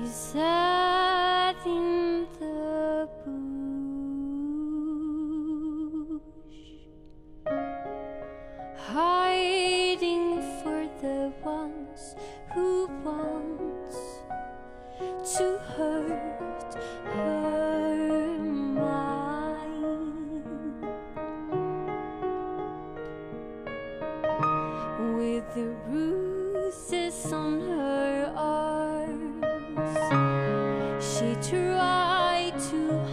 She in the bush, hiding for the ones who to hurt her mind with the bruises on her she tried to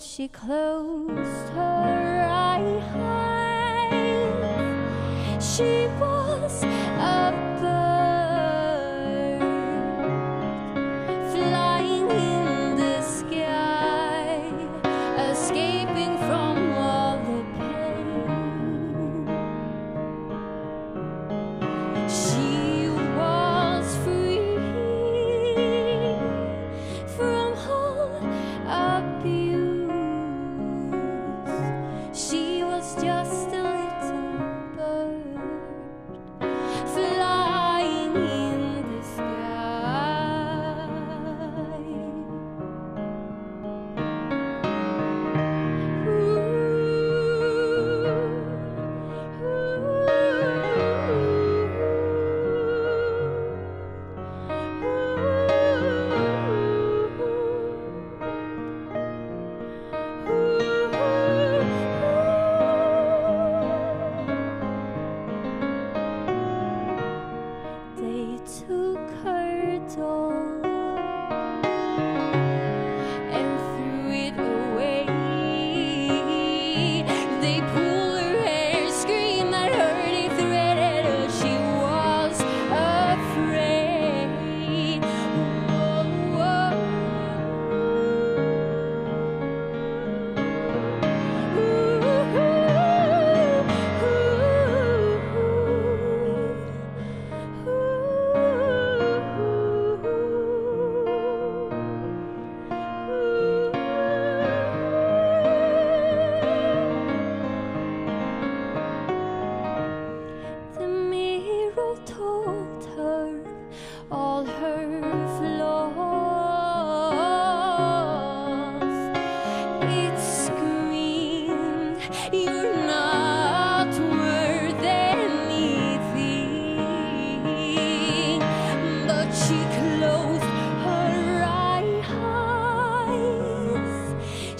but she closed her eyes. She was a bird.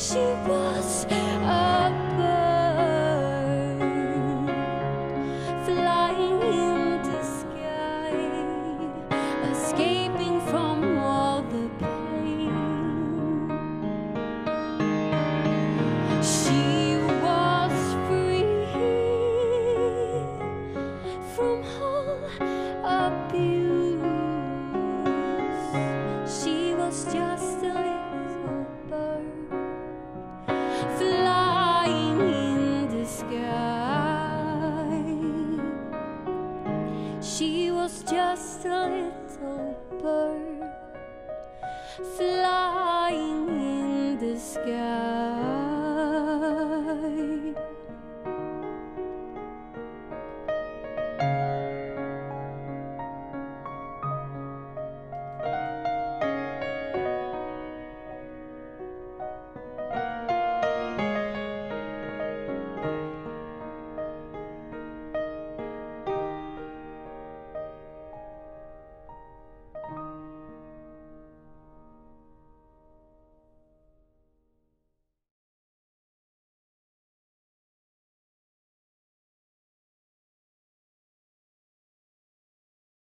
she was a bird flying in the sky, escaping. bird flying in the sky.